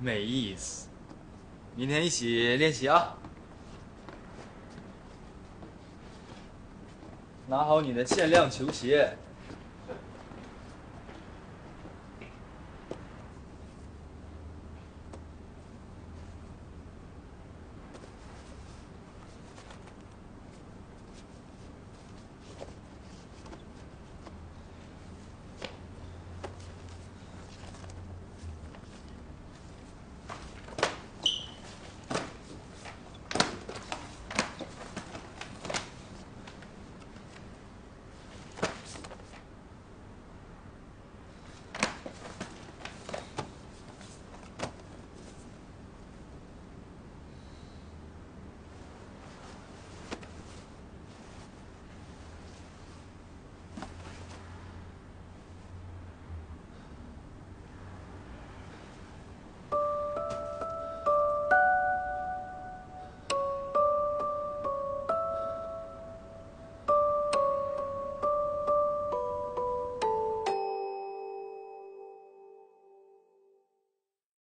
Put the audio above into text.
没意思。明天一起练习啊。拿好你的限量球鞋。